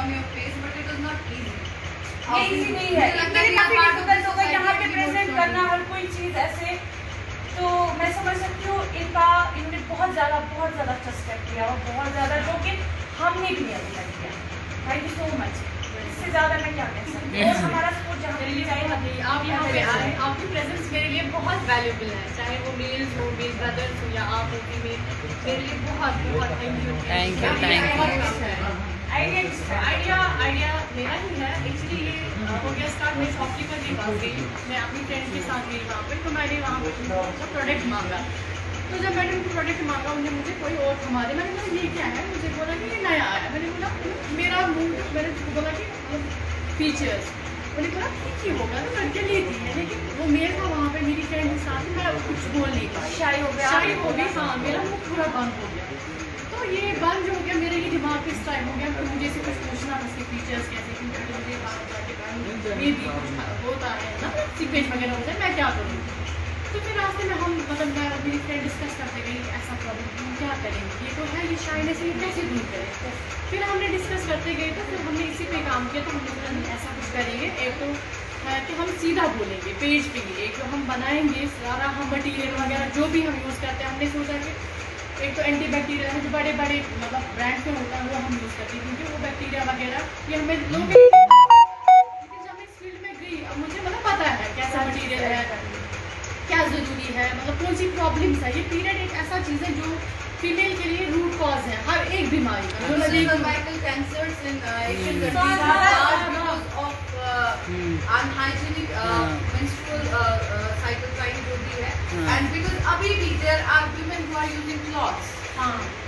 on your face, but it was not easy. ये easy नहीं है। इतने काफ़ी डिफ़िकल्ट होगा यहाँ पे प्रेजेंट करना हर कोई चीज़ ऐसे। तो मैं समझ सकती हूँ इनका बहुत ज़्यादा बहुत ज़्यादा किया और बहुत ज़्यादा जो कि हमने भी अभी तक किया थैंक यू सो मच इससे ज़्यादा मैं क्या कह सकती हूँ? हमारा सपोर्ट जहाँ मेरे लिए चाहिए बहुत हम नहीं आप यहाँ पे आए आपकी प्रेजेंस मेरे लिए बहुत वैल्यूबल है। चाहे वो मेल्स हो मेल ब्रदर्स हो या आप हो मेरे लिए बहुत बहुत thank you Thank you, thank you. Idea मेरा ही है। एक्चुअली ये हो गया स्टार्ट मैं शॉपकीपर के पास गई। मैं अपनी फ्रेंड के साथ गई वहाँ पे तो मैंने वहाँ पे उनका प्रोडक्ट मांगा। तो जब मैंने उनको प्रोडक्ट मांगा उन्होंने मुझे कोई और थमा दिया मैंने बोला ये क्या है? मुझे बोला कि ये नया आया मैंने बोला मेरा मुँह मैंने बोला कि फीचर्स उन्होंने बोला ठीक ही होगा तो लड़के लेती है लेकिन वो मेल था वहाँ पे मेरी फ्रेंड के साथ मैं कुछ बोल नहीं पाई शाही हो गया। शाही हो गई हाँ मेरा मुँह पूरा बंद हो गया। तो ये बंद हो गया मेरे ये दिमाग पे इस टाइम हो गया कि मुझे से कुछ पूछना था उसके फीचर्स कैसे क्योंकि मुझे बाहर जाके बंद ये भी कुछ होता है ना सीक्वेंस वगैरह होता है, मैं क्या करूँ तो फिर रास्ते में हम मतलब मैं और फ्रेंड डिस्कस करते गई ऐसा प्रॉब्लम हम क्या करेंगे ये तो है, ये शाइनेस ये कैसे दूर करें? फिर हमने डिस्कस करते गए तो फिर हमने इसी पे काम किया तो हमने ऐसा कुछ करेंगे। एक तो है कि हम सीधा बोलेंगे, पेज पे ही एक तो हम बनाएँगे, सारा हम मटीरियल वगैरह, जो भी हम यूज़ करते हैं, हमने सोचा कि एक तो एंटी बैक्टीरियल जो बड़े बड़े मतलब ब्रांड में होता है वो हम यूज़ करते हैं क्योंकि वो बैक्टीरिया वगैरह ये हमें लोग लेकिन जब मैं इस फ़ील्ड में गई अब मुझे मतलब पता है कैसा मटीरियल है क्या ज़रूरी है मतलब कौन सी प्रॉब्लम्स है ये पीरियड एक ऐसा चीज़ है जो फीमेल के लिए रूट कॉज है हर एक बीमारी का। जो 啊。